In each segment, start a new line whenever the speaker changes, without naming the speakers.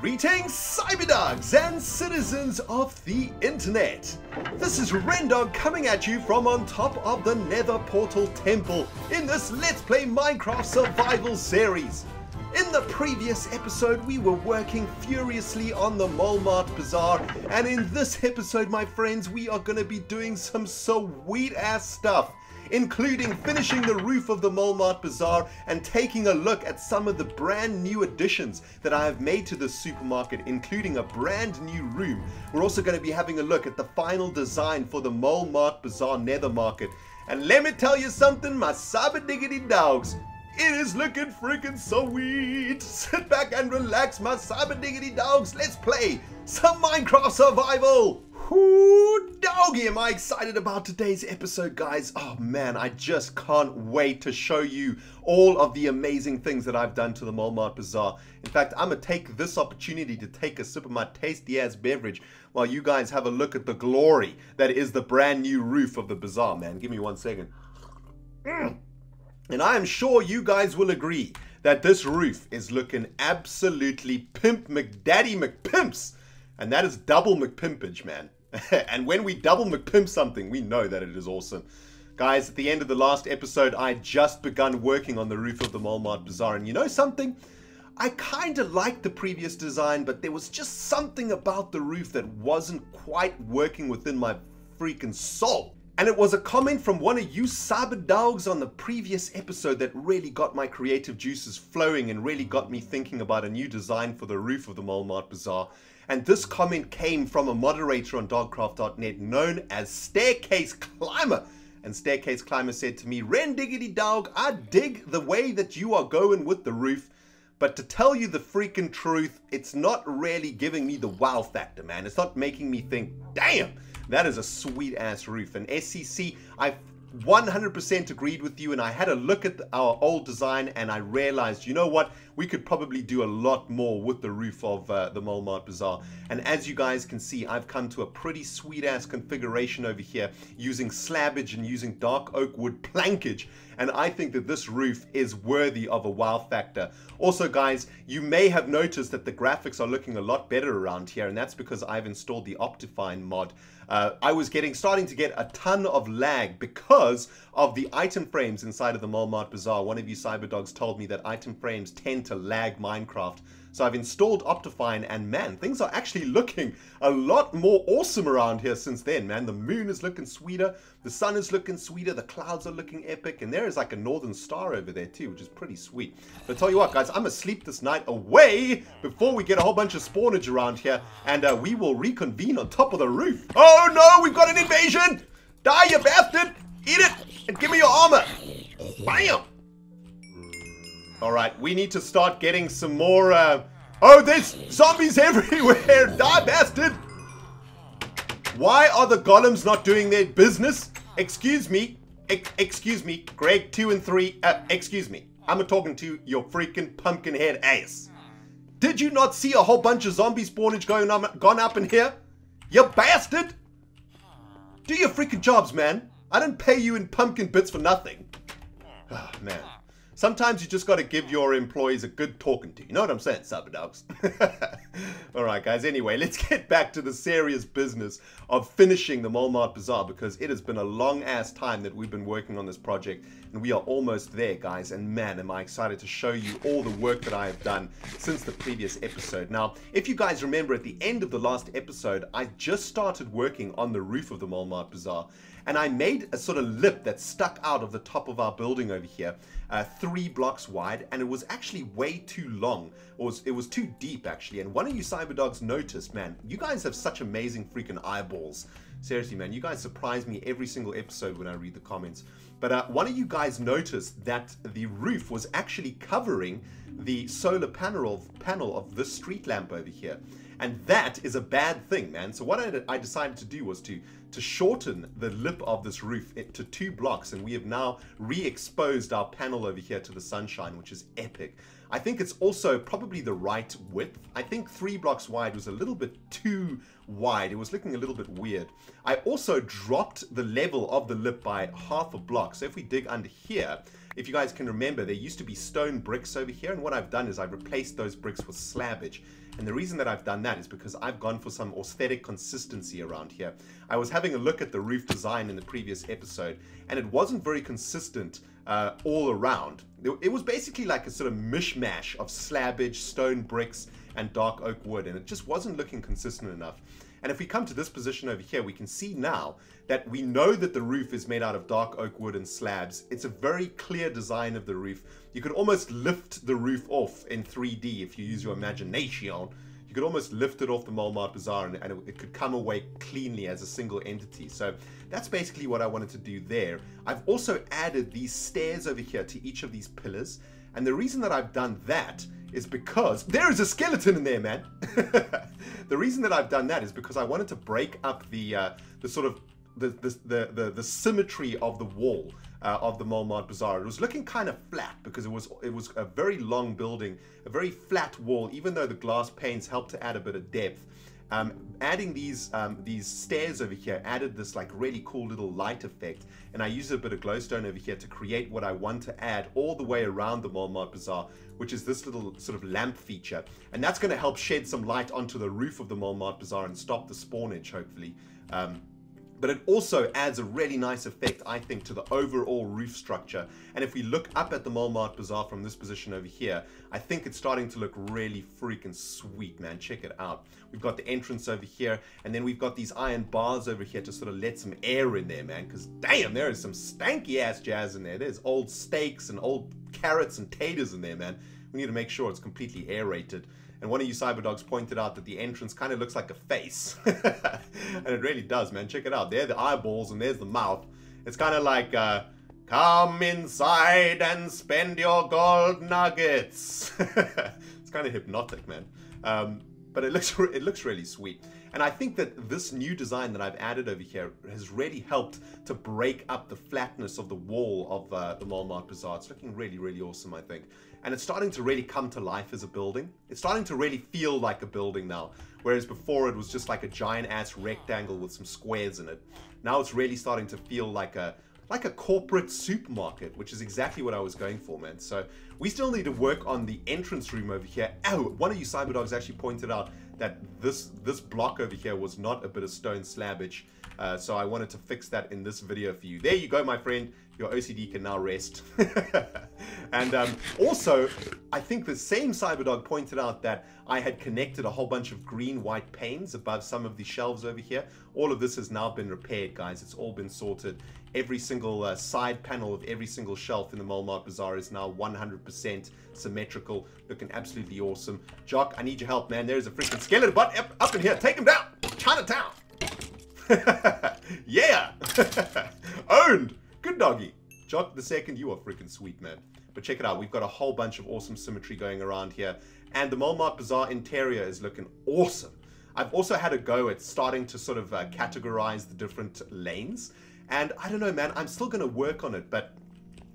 Greetings, cyberdogs and citizens of the internet! This is Rendog coming at you from on top of the Nether Portal Temple in this Let's Play Minecraft Survival series. In the previous episode, we were working furiously on the Mole Mart Bazaar, and in this episode, my friends, we are going to be doing some sweet ass stuff including finishing the roof of the Mole Mart Bazaar and taking a look at some of the brand new additions that I have made to the supermarket, including a brand new room. We're also going to be having a look at the final design for the Mole Mart Bazaar Nether Market. And let me tell you something, my cyber diggity dogs, it is looking freaking sweet. Sit back and relax, my cyber diggity dogs. Let's play some Minecraft survival. Whoo, doggy, am I excited about today's episode, guys. Oh man, I just can't wait to show you all of the amazing things that I've done to the Mole Mart Bazaar. In fact, I'm to take this opportunity to take a sip of my tasty ass beverage while you guys have a look at the glory that is the brand new roof of the bazaar, man. Give me one second. Mm. And I am sure you guys will agree that this roof is looking absolutely pimp McDaddy McPimps. And that is double McPimpage, man. and when we double McPimp something, we know that it is awesome. Guys, at the end of the last episode, I just begun working on the roof of the Mole Mart Bazaar. And you know something? I kind of liked the previous design, but there was just something about the roof that wasn't quite working within my freaking soul. And it was a comment from one of you cyber dogs on the previous episode that really got my creative juices flowing and really got me thinking about a new design for the roof of the Mole Mart Bazaar. And this comment came from a moderator on dogcraft.net known as Staircase Climber. And Staircase Climber said to me, Ren Diggity Dog, I dig the way that you are going with the roof. But to tell you the freaking truth, it's not really giving me the wow factor, man. It's not making me think, damn, that is a sweet ass roof. And SCC, I 100% agreed with you and I had a look at our old design and I realized, you know what, we could probably do a lot more with the roof of uh, the Mole Mart Bazaar. And as you guys can see, I've come to a pretty sweet ass configuration over here using slabbage and using dark oak wood plankage. And I think that this roof is worthy of a wow factor. Also guys, you may have noticed that the graphics are looking a lot better around here and that's because I've installed the Optifine mod. Uh, I was getting starting to get a ton of lag because of the item frames inside of the Mole Bazaar. One of you cyber dogs told me that item frames tend to lag Minecraft. So I've installed Optifine and man, things are actually looking a lot more awesome around here since then, man. The moon is looking sweeter, the sun is looking sweeter, the clouds are looking epic, and there is like a northern star over there too, which is pretty sweet. But tell you what, guys, I'm gonna sleep this night away before we get a whole bunch of spawnage around here, and uh, we will reconvene on top of the roof. Oh no, we've got an invasion! Die, you bastard! Eat it, and give me your armor! Bam! Alright, we need to start getting some more, uh... Oh, there's zombies everywhere! Die, bastard! Why are the golems not doing their business? Excuse me. Ex excuse me. Greg 2 and 3. Uh, excuse me. I'm talking to your freaking pumpkin head ass. Did you not see a whole bunch of zombie spawnage going on, gone up in here? You bastard! Do your freaking jobs, man. I didn't pay you in pumpkin bits for nothing. Oh, man. Sometimes you just got to give your employees a good talking to. You know what I'm saying, Cyberdogs? Alright guys, anyway, let's get back to the serious business of finishing the Mole Mart Bazaar because it has been a long ass time that we've been working on this project and we are almost there guys and man am I excited to show you all the work that I have done since the previous episode. Now, if you guys remember at the end of the last episode, I just started working on the roof of the Mole Mart Bazaar and I made a sort of lip that stuck out of the top of our building over here, uh, three blocks wide, and it was actually way too long. It was, it was too deep, actually, and one of you cyberdogs noticed, man, you guys have such amazing freaking eyeballs. Seriously, man, you guys surprise me every single episode when I read the comments. But uh, one of you guys noticed that the roof was actually covering the solar panel, panel of this street lamp over here. And that is a bad thing, man. So what I, I decided to do was to, to shorten the lip of this roof to two blocks. And we have now re-exposed our panel over here to the sunshine, which is epic. I think it's also probably the right width. I think three blocks wide was a little bit too wide. It was looking a little bit weird. I also dropped the level of the lip by half a block. So if we dig under here, if you guys can remember, there used to be stone bricks over here, and what I've done is I've replaced those bricks with slabbage. And the reason that I've done that is because I've gone for some aesthetic consistency around here. I was having a look at the roof design in the previous episode, and it wasn't very consistent uh, all around. It was basically like a sort of mishmash of slabbage, stone bricks, and dark oak wood, and it just wasn't looking consistent enough. And if we come to this position over here, we can see now that we know that the roof is made out of dark oak wood and slabs. It's a very clear design of the roof. You could almost lift the roof off in 3D if you use your imagination. You could almost lift it off the Mole Mart Bazaar and, and it could come away cleanly as a single entity. So that's basically what I wanted to do there. I've also added these stairs over here to each of these pillars. And the reason that I've done that is because there is a skeleton in there, man. the reason that I've done that is because I wanted to break up the uh, the sort of the the, the the, the symmetry of the wall uh, of the Mole Mart Bazaar. It was looking kind of flat because it was it was a very long building, a very flat wall. Even though the glass panes helped to add a bit of depth, um, adding these um, these stairs over here added this like really cool little light effect. And I used a bit of glowstone over here to create what I want to add all the way around the Mole Mart Bazaar which is this little sort of lamp feature. And that's going to help shed some light onto the roof of the Mole Mart Bazaar and stop the spawnage hopefully. Um, but it also adds a really nice effect, I think, to the overall roof structure. And if we look up at the Mole Mart Bazaar from this position over here, I think it's starting to look really freaking sweet, man. Check it out. We've got the entrance over here, and then we've got these iron bars over here to sort of let some air in there, man. Because damn, there is some stanky ass jazz in there. There's old steaks and old carrots and taters in there, man. We need to make sure it's completely aerated. And one of you cyberdogs pointed out that the entrance kind of looks like a face. and it really does, man. Check it out. There are the eyeballs and there's the mouth. It's kind of like, uh, come inside and spend your gold nuggets. it's kind of hypnotic, man. Um, but it looks it looks really sweet. And I think that this new design that I've added over here has really helped to break up the flatness of the wall of uh, the Mole Mart Bazaar. It's looking really, really awesome, I think. And it's starting to really come to life as a building. It's starting to really feel like a building now. Whereas before it was just like a giant ass rectangle with some squares in it. Now it's really starting to feel like a like a corporate supermarket, which is exactly what I was going for, man. So we still need to work on the entrance room over here. Oh, one of you cyberdogs actually pointed out that this this block over here was not a bit of stone slabbage. Uh, so I wanted to fix that in this video for you. There you go, my friend. Your OCD can now rest. and um, also, I think the same Cyberdog pointed out that I had connected a whole bunch of green-white panes above some of the shelves over here. All of this has now been repaired, guys. It's all been sorted. Every single uh, side panel of every single shelf in the Mole Bazaar is now 100% symmetrical, looking absolutely awesome. Jock, I need your help, man. There's a freaking skeleton butt up in here. Take him down. Chinatown. yeah! Owned! Good doggy. Jock the second, you are freaking sweet, man. But check it out, we've got a whole bunch of awesome symmetry going around here. And the Mole Bazaar interior is looking awesome. I've also had a go at starting to sort of uh, categorize the different lanes. And I don't know, man, I'm still going to work on it, but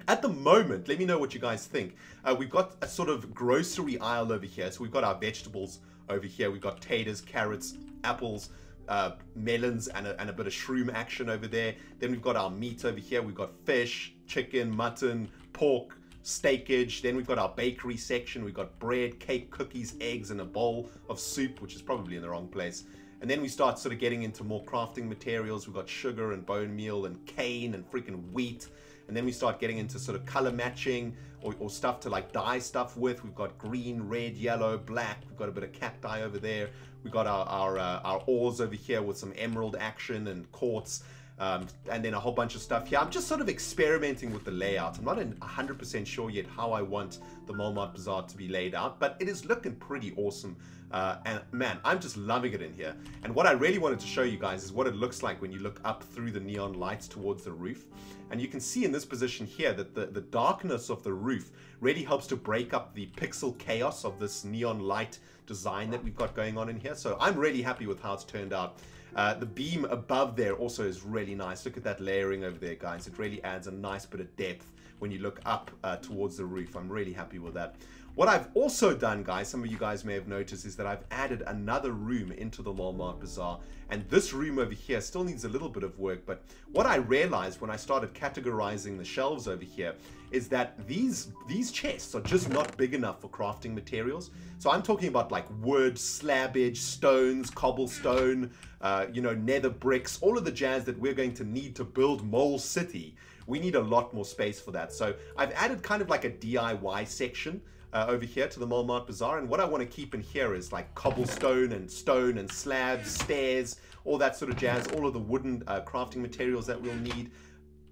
at the moment, let me know what you guys think. Uh, we've got a sort of grocery aisle over here. So we've got our vegetables over here. We've got taters, carrots, apples, uh, melons and a, and a bit of shroom action over there. Then we've got our meat over here. We've got fish, chicken, mutton, pork, steakage. Then we've got our bakery section. We've got bread, cake, cookies, eggs, and a bowl of soup, which is probably in the wrong place. And then we start sort of getting into more crafting materials. We've got sugar and bone meal and cane and freaking wheat. And then we start getting into sort of color matching or, or stuff to like dye stuff with. We've got green, red, yellow, black. We've got a bit of cacti over there. We got our our, uh, our ores over here with some emerald action and quartz. Um, and then a whole bunch of stuff here. I'm just sort of experimenting with the layout. I'm not 100% sure yet how I want the Mole Mart Bazaar to be laid out, but it is looking pretty awesome. Uh, and man, I'm just loving it in here. And what I really wanted to show you guys is what it looks like when you look up through the neon lights towards the roof. And you can see in this position here that the, the darkness of the roof really helps to break up the pixel chaos of this neon light design that we've got going on in here. So I'm really happy with how it's turned out. Uh, the beam above there also is really nice. Look at that layering over there, guys. It really adds a nice bit of depth when you look up uh, towards the roof. I'm really happy with that. What I've also done, guys, some of you guys may have noticed, is that I've added another room into the Mole Mart Bazaar. And this room over here still needs a little bit of work. But what I realized when I started categorizing the shelves over here is that these, these chests are just not big enough for crafting materials. So I'm talking about like wood, slabbage, stones, cobblestone, uh, you know, nether bricks, all of the jazz that we're going to need to build Mole City. We need a lot more space for that. So I've added kind of like a DIY section uh, over here to the Mole Mart Bazaar. And what I want to keep in here is like cobblestone and stone and slabs, stairs, all that sort of jazz, all of the wooden uh, crafting materials that we'll need.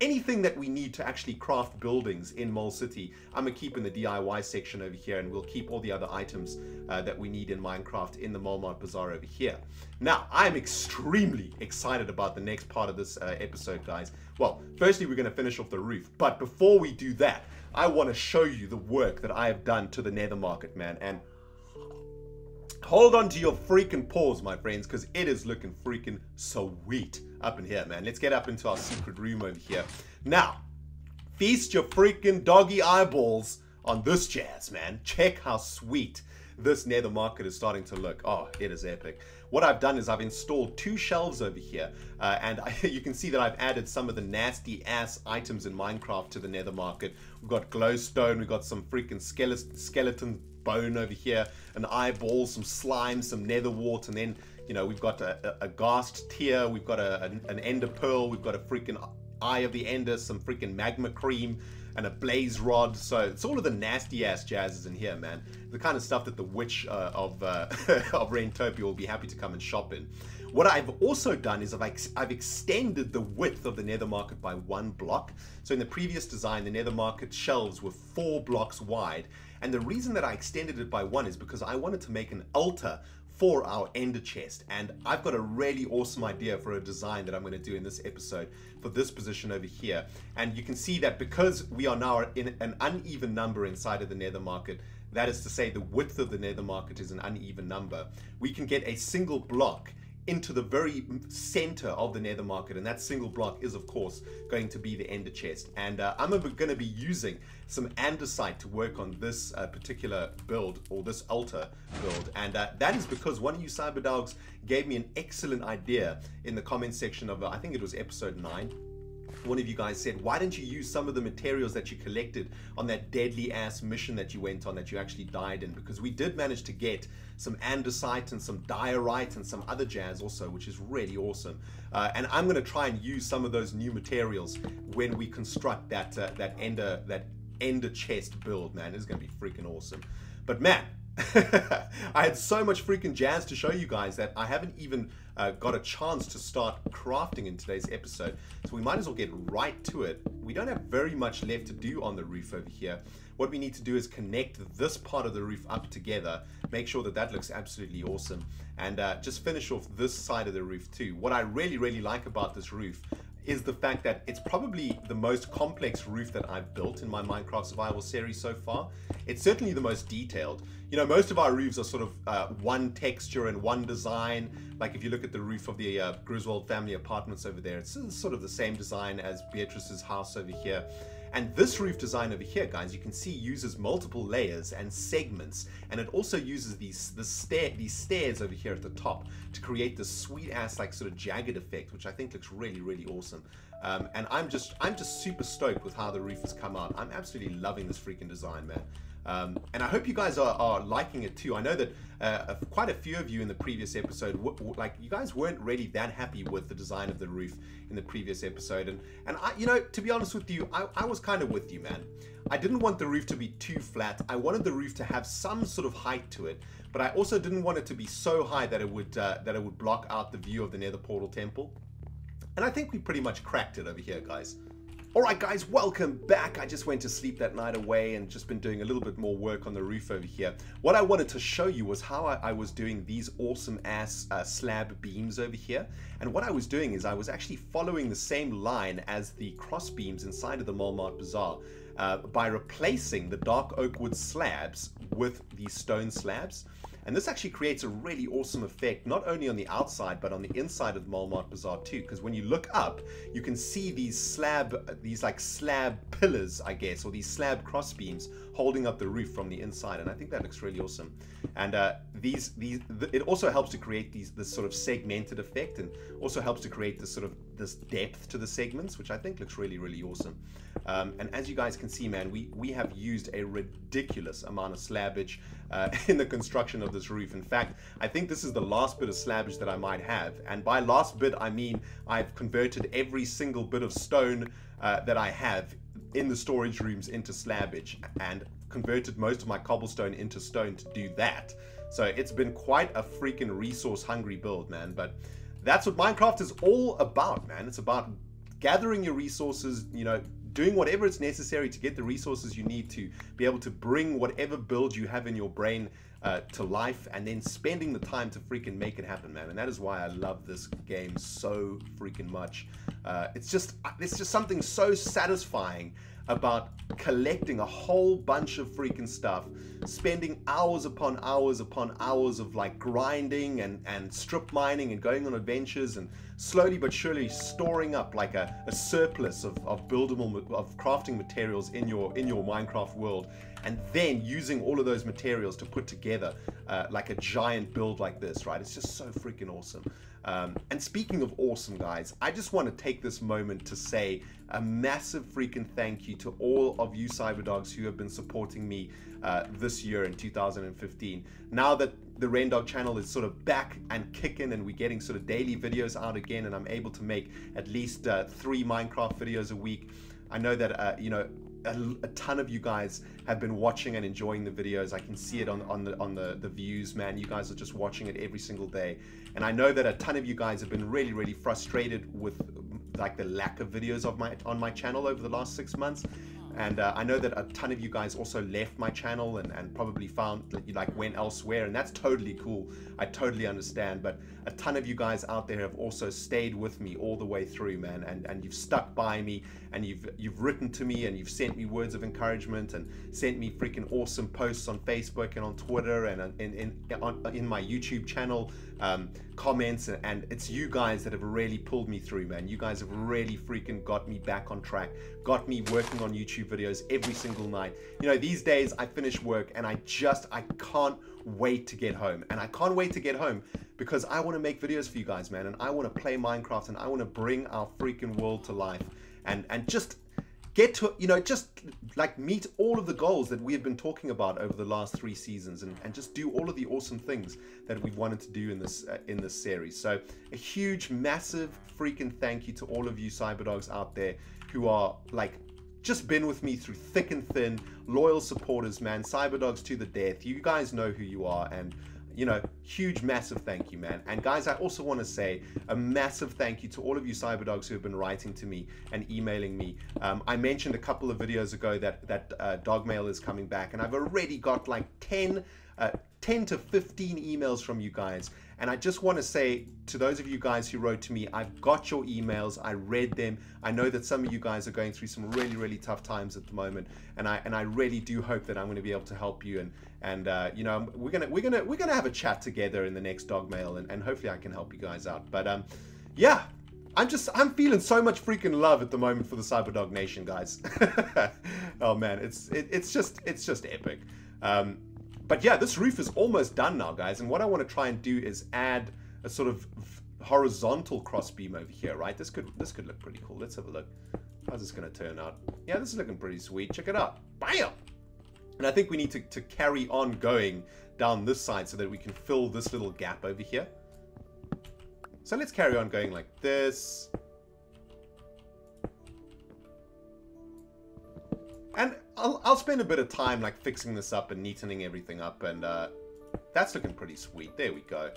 Anything that we need to actually craft buildings in Mole City, I'm to keep in the DIY section over here and we'll keep all the other items uh, that we need in Minecraft in the Mole Mart Bazaar over here. Now, I'm extremely excited about the next part of this uh, episode, guys. Well, firstly, we're to finish off the roof. But before we do that, I want to show you the work that I have done to the nether market, man. And hold on to your freaking paws, my friends, because it is looking freaking sweet up in here, man. Let's get up into our secret room over here. Now, feast your freaking doggy eyeballs on this jazz, man. Check how sweet this nether market is starting to look. Oh, it is epic. What I've done is I've installed two shelves over here, uh, and I, you can see that I've added some of the nasty ass items in Minecraft to the nether market. We've got glowstone, we've got some freaking skeleton, skeleton bone over here, an eyeball, some slime, some nether wart, and then, you know, we've got a, a, a ghast tear, we've got a, an, an ender pearl, we've got a freaking eye of the ender, some freaking magma cream, and a blaze rod. So it's all of the nasty ass jazzes in here, man. The kind of stuff that the witch uh, of uh, of Raintopia will be happy to come and shop in. What I've also done is I've, ex I've extended the width of the nether market by one block. So in the previous design, the nether market shelves were four blocks wide. And the reason that I extended it by one is because I wanted to make an altar for our ender chest. And I've got a really awesome idea for a design that I'm going to do in this episode for this position over here. And you can see that because we are now in an uneven number inside of the nether market that is to say the width of the nether market is an uneven number we can get a single block into the very center of the nether market and that single block is of course going to be the ender chest. And uh, I'm going to be using some andesite to work on this uh, particular build or this altar build. And uh, that is because one of you cyber dogs gave me an excellent idea in the comment section of uh, I think it was episode 9 one of you guys said, why didn't you use some of the materials that you collected on that deadly ass mission that you went on that you actually died in? Because we did manage to get some andesite and some diorite and some other jazz also, which is really awesome. Uh, and I'm going to try and use some of those new materials when we construct that uh, that ender that ender chest build. Man, it's going to be freaking awesome. But man, I had so much freaking jazz to show you guys that I haven't even uh, got a chance to start crafting in today's episode. So we might as well get right to it. We don't have very much left to do on the roof over here. What we need to do is connect this part of the roof up together, make sure that that looks absolutely awesome, and uh, just finish off this side of the roof too. What I really, really like about this roof is the fact that it's probably the most complex roof that I've built in my Minecraft Survival series so far. It's certainly the most detailed. You know, most of our roofs are sort of uh, one texture and one design. Like if you look at the roof of the uh, Griswold family apartments over there, it's sort of the same design as Beatrice's house over here. And this roof design over here, guys, you can see uses multiple layers and segments, and it also uses these the stair these stairs over here at the top to create this sweet ass like sort of jagged effect, which I think looks really really awesome. Um, and I'm just I'm just super stoked with how the roof has come out. I'm absolutely loving this freaking design, man. Um, and I hope you guys are, are, liking it too. I know that uh, quite a few of you in the previous episode, like you guys weren't really that happy with the design of the roof in the previous episode. And, and I, you know, to be honest with you, I, I was kind of with you, man. I didn't want the roof to be too flat. I wanted the roof to have some sort of height to it, but I also didn't want it to be so high that it would, uh, that it would block out the view of the Nether Portal Temple. And I think we pretty much cracked it over here, guys. Alright guys, welcome back. I just went to sleep that night away and just been doing a little bit more work on the roof over here. What I wanted to show you was how I, I was doing these awesome ass uh, slab beams over here. And what I was doing is I was actually following the same line as the cross beams inside of the Mole Mart Bazaar uh, by replacing the dark oak wood slabs with these stone slabs. And this actually creates a really awesome effect, not only on the outside, but on the inside of the Mole Mart Bazaar too. Because when you look up, you can see these slab, these like slab pillars, I guess, or these slab cross beams holding up the roof from the inside, and I think that looks really awesome. And uh, these these th it also helps to create these this sort of segmented effect, and also helps to create this sort of this depth to the segments, which I think looks really really awesome. Um, and as you guys can see, man, we we have used a ridiculous amount of slabbage uh, in the construction of this roof. In fact, I think this is the last bit of slabbage that I might have, and by last bit I mean I've converted every single bit of stone uh, that I have in the storage rooms into slabbage and converted most of my cobblestone into stone to do that. So it's been quite a freaking resource hungry build, man. But that's what Minecraft is all about, man. It's about gathering your resources, you know, doing whatever it's necessary to get the resources you need to be able to bring whatever build you have in your brain uh, to life and then spending the time to freaking make it happen, man. And that is why I love this game so freaking much. Uh, it's just it's just something so satisfying about collecting a whole bunch of freaking stuff, spending hours upon hours upon hours of like grinding and, and strip mining and going on adventures and slowly but surely storing up like a, a surplus of, of buildable of crafting materials in your in your Minecraft world and then using all of those materials to put together uh, like a giant build like this, right? It's just so freaking awesome. Um, and speaking of awesome, guys, I just want to take this moment to say a massive freaking thank you to all of you Cyberdogs who have been supporting me uh, this year in 2015. Now that the Rendog channel is sort of back and kicking and we're getting sort of daily videos out again and I'm able to make at least uh, three Minecraft videos a week. I know that, uh, you know, a, a, ton of you guys have been watching and enjoying the videos. I can see it on, on the on the, the views, man. You guys are just watching it every single day. And I know that a ton of you guys have been really, really frustrated with like the lack of videos of my on my channel over the last six months. And uh, I know that a ton of you guys also left my channel and, and probably found that you like went elsewhere, and that's totally cool. I totally understand. But a ton of you guys out there have also stayed with me all the way through, man, and, and you've stuck by me and you've you've written to me and you've sent me words of encouragement and sent me freaking awesome posts on Facebook and on Twitter and in in, on, in my YouTube channel um, comments and, and it's you guys that have really pulled me through, man. You guys have really freaking got me back on track, got me working on YouTube videos every single night. You know, these days I finish work and I just I can't wait to get home, and I can't wait to get home because I want to make videos for you guys, man, and I want to play Minecraft and I want to bring our freaking world to life and and just get to you know just like meet all of the goals that we have been talking about over the last three seasons and, and just do all of the awesome things that we've wanted to do in this uh, in this series. So a huge massive freaking thank you to all of you cyberdogs out there who are like just been with me through thick and thin loyal supporters man. Cyberdogs to the death. You guys know who you are and you know, huge, massive thank you, man. And guys, I also want to say a massive thank you to all of you cyberdogs who have been writing to me and emailing me. Um, I mentioned a couple of videos ago that that uh, dog mail is coming back, and I've already got like 10, uh, 10 to 15 emails from you guys. And I just want to say to those of you guys who wrote to me, I've got your emails. I read them. I know that some of you guys are going through some really, really tough times at the moment, and I and I really do hope that I'm going to be able to help you. And and uh, you know we're gonna we're gonna we're gonna have a chat together in the next dog mail, and, and hopefully I can help you guys out. But um, yeah. I'm just, I'm feeling so much freaking love at the moment for the Cyberdog Nation, guys. oh man, it's, it, it's just, it's just epic. Um, but yeah, this roof is almost done now, guys. And what I want to try and do is add a sort of horizontal crossbeam over here, right? This could this could look pretty cool. Let's have a look. How's this going to turn out? Yeah, this is looking pretty sweet. Check it out. Bam! And I think we need to, to carry on going down this side so that we can fill this little gap over here. So let's carry on going like this. And I'll, I'll spend a bit of time like fixing this up and neatening everything up and uh, that's looking pretty sweet. There we go.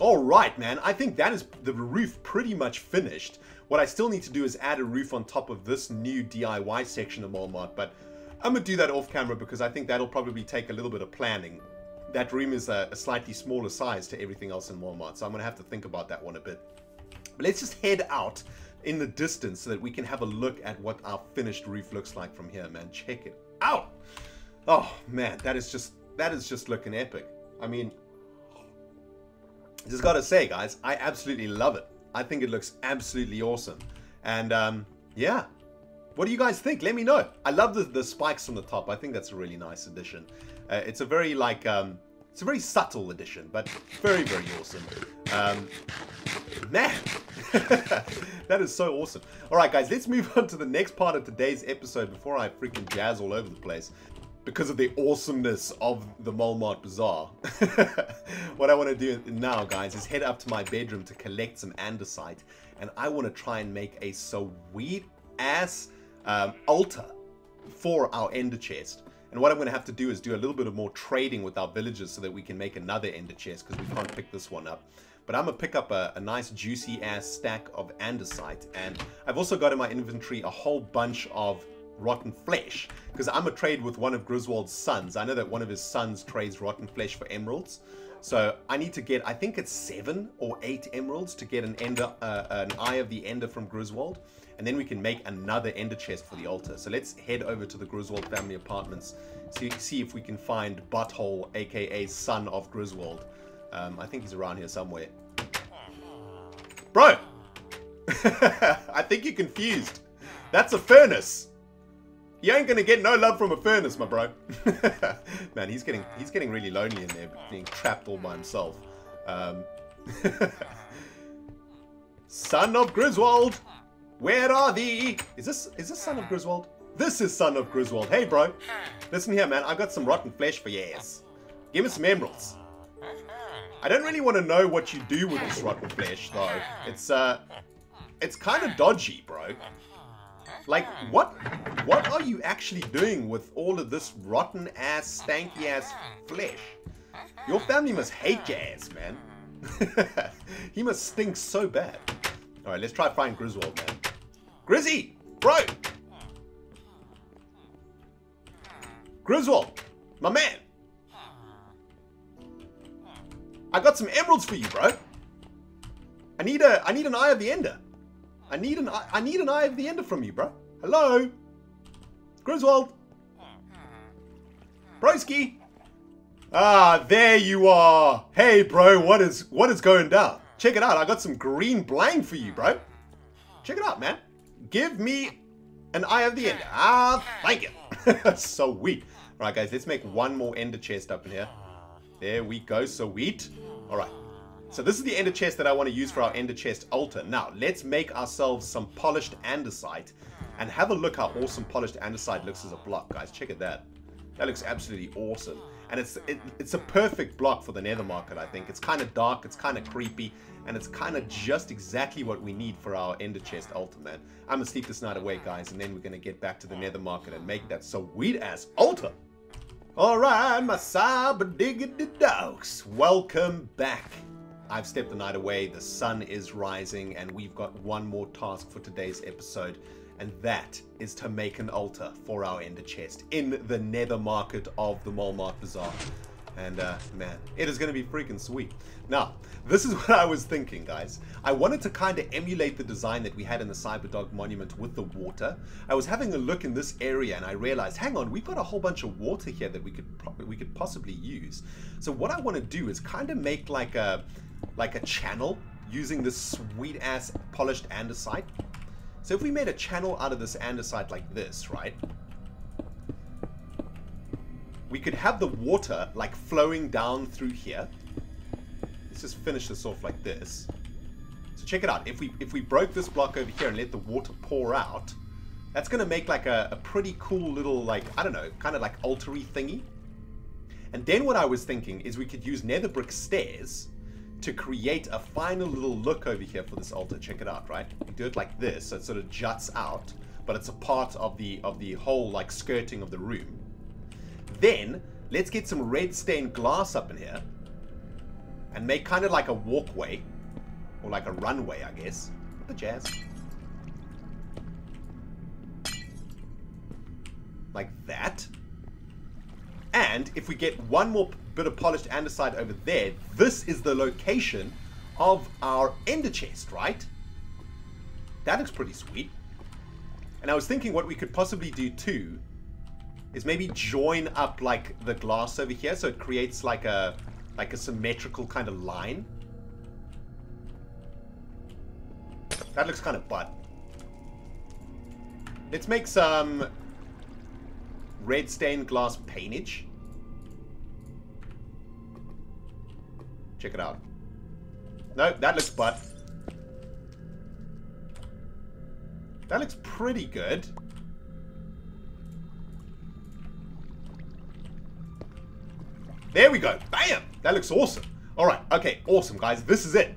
All right, man. I think that is the roof pretty much finished. What I still need to do is add a roof on top of this new DIY section of Mole Mart, but I'm going to do that off camera because I think that'll probably take a little bit of planning. That room is a, a slightly smaller size to everything else in Mole Mart, so I'm going to have to think about that one a bit. But let's just head out in the distance so that we can have a look at what our finished roof looks like from here, man. Check it out. Oh, man, that is just, that is just looking epic. I mean, just gotta say, guys, I absolutely love it. I think it looks absolutely awesome. And, um, yeah, What do you guys think? Let me know. I love the, the spikes on the top. I think that's a really nice addition. Uh, it's a very like um, it's a very subtle addition, but very very awesome. Um, man, that is so awesome. All right, guys, let's move on to the next part of today's episode before I freaking jazz all over the place because of the awesomeness of the Mole Bazaar. what I want to do now, guys, is head up to my bedroom to collect some andesite, and I want to try and make a sweet ass um, altar for our ender chest. And what I'm going to have to do is do a little bit of more trading with our villagers so that we can make another ender chest because we can't pick this one up. But I'm going to pick up a, a nice juicy ass stack of andesite. And I've also got in my inventory a whole bunch of rotten flesh because I'm a trade with one of Griswold's sons. I know that one of his sons trades rotten flesh for emeralds. So I need to get, I think it's seven or eight emeralds to get an ender, uh, an eye of the ender from Griswold. And then we can make another ender chest for the altar. So let's head over to the Griswold family apartments. See, see if we can find Butthole, aka son of Griswold. Um, I think he's around here somewhere. Bro! I think you're confused. That's a furnace. You ain't gonna get no love from a furnace, my bro. Man, he's getting he's getting really lonely in there, being trapped all by himself. Um, son of Griswold, where are thee? Is this is this son of Griswold? This is son of Griswold. Hey, bro. Listen here, man. I got some rotten flesh for your ass. Give me some emeralds. I don't really want to know what you do with this rotten flesh, though. It's uh, it's kind of dodgy, bro. Like, what what are you actually doing with all of this rotten ass, stanky ass flesh? Your family must hate your ass, man. he must stink so bad. Alright, let's try find Griswold, man. Grizzy! Bro! Griswold! My man! I got some emeralds for you, bro. I need a I need an eye of the ender. I need an I need an eye of the ender from you, bro. Hello? Griswold? Broski? Ah, there you are. Hey, bro, what is what is going down? Check it out. I got some green blank for you, bro. Check it out, man. Give me an eye of the ender. Ah, thank you. so sweet. All right, guys, let's make one more ender chest up in here. There we go. Sweet. All right. So this is the ender chest that I want to use for our ender chest altar. Now, let's make ourselves some polished andesite and have a look how awesome polished andesite looks as a block, guys. Check it that. That looks absolutely awesome. And it's it, it's a perfect block for the nether market, I think. It's kind of dark, it's kind of creepy, and it's kind of just exactly what we need for our ender chest altar, man. I'm going to sleep this night away, guys, and then we're going to get back to the nether market and make that sweet-ass altar. Alright, my cyber diggity dogs. Welcome back. I've stepped the night away, the sun is rising, and we've got one more task for today's episode, and that is to make an altar for our ender chest in the nether market of the Mole Mart Bazaar. And uh, man, it is going to be freaking sweet. Now, this is what I was thinking, guys. I wanted to kind of emulate the design that we had in the Cyberdog Monument with the water. I was having a look in this area and I realized, hang on, we've got a whole bunch of water here that we could we could possibly use. So what I want to do is kind of make like a like a channel using this sweet ass polished andesite. So if we made a channel out of this andesite like this, right? We could have the water like flowing down through here. Let's just finish this off like this. So check it out. If we if we broke this block over here and let the water pour out, that's going to make like a, a pretty cool little like, I don't know, kind of like altary thingy. And then what I was thinking is we could use nether brick stairs to create a final little look over here for this altar. Check it out, right? You do it like this, so it sort of juts out, but it's a part of the of the whole like skirting of the room. Then let's get some red stained glass up in here and make kind of like a walkway or like a runway, I guess. The jazz. Like that. And if we get one more bit of polished andesite over there, this is the location of our ender chest, right? That looks pretty sweet. And I was thinking what we could possibly do too is maybe join up like the glass over here so it creates like a like a symmetrical kind of line. That looks kind of butt. Let's make some red stained glass paintage. Check it out. No, that looks butt. That looks pretty good. There we go. Bam! That looks awesome. Alright, okay, awesome, guys. This is it.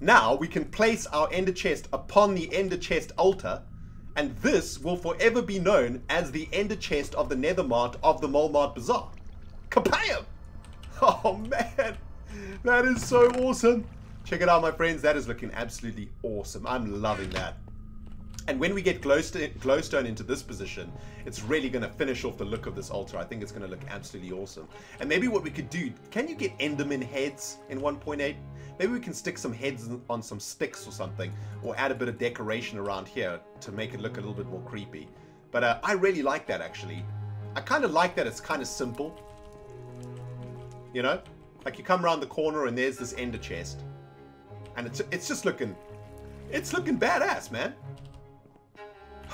Now, we can place our ender chest upon the ender chest altar, and this will forever be known as the ender chest of the Nethermart of the Molemart Bazaar. Kapam! Oh, man. That is so awesome. Check it out, my friends. That is looking absolutely awesome. I'm loving that. And when we get glowstone, glowstone into this position, it's really going to finish off the look of this altar. I think it's going to look absolutely awesome. And maybe what we could do, can you get Enderman heads in 1.8? Maybe we can stick some heads on some sticks or something, or add a bit of decoration around here to make it look a little bit more creepy. But uh, I really like that, actually. I kind of like that it's kind of simple. You know? Like you come around the corner and there's this ender chest. And it's, it's just looking... It's looking badass, man.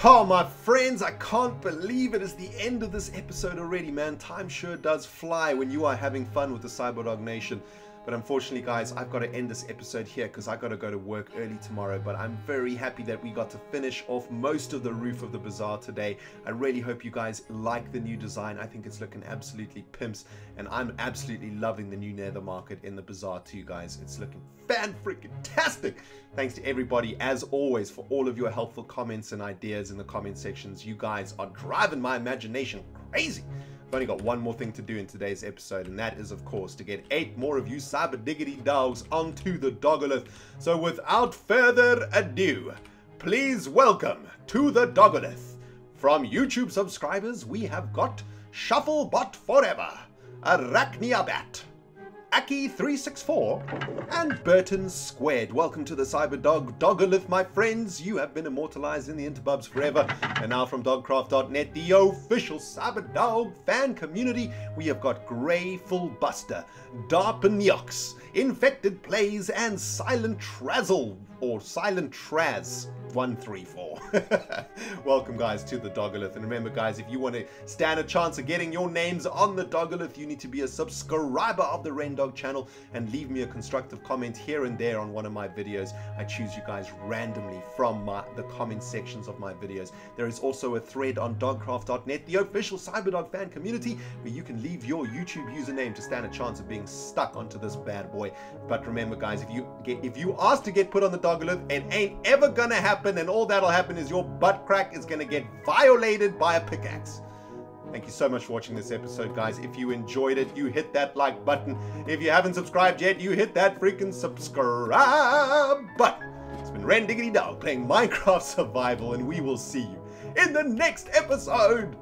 Oh, my friends, I can't believe it is the end of this episode already, man. Time sure does fly when you are having fun with the Cyberdog Nation. But unfortunately, guys, I've got to end this episode here because I've got to go to work early tomorrow. But I'm very happy that we got to finish off most of the roof of the bazaar today. I really hope you guys like the new design. I think it's looking absolutely pimps. And I'm absolutely loving the new nether market in the bazaar too, guys. It's looking fan-freaking-tastic. Thanks to everybody, as always, for all of your helpful comments and ideas in the comment sections. You guys are driving my imagination crazy. I've only got one more thing to do in today's episode, and that is, of course, to get eight more of you cyber diggity dogs onto the Dogolith. So without further ado, please welcome to the Dogolith. From YouTube subscribers, we have got Shufflebot Forever, Arachniabat, Aki364, and Burton Squared. Welcome to the Cyberdog Dogolith, my friends. You have been immortalized in the Interbubs forever. And now from Dogcraft.net, the official Cyberdog fan community, we have got Grey Fullbuster, Darpanyux, Infected Plays, and Silent Trazzle, or Silent Traz. 134. Welcome, guys, to the Dogolith. And remember, guys, if you want to stand a chance of getting your names on the Dogolith, you need to be a subscriber of the Rendog channel and leave me a constructive comment here and there on one of my videos. I choose you guys randomly from my, the comment sections of my videos. There is also a thread on dogcraft.net, the official Cyberdog fan community, where you can leave your YouTube username to stand a chance of being stuck onto this bad boy. But remember, guys, if you get if you ask to get put on the Dogolith, it ain't ever gonna happen and all that'll happen is your butt crack is to get violated by a pickaxe. Thank you so much for watching this episode, guys. If you enjoyed it, you hit that like button. If you haven't subscribed yet, you hit that freaking subscribe button. It's been Ren Diggity Dog playing Minecraft Survival, and we will see you in the next episode.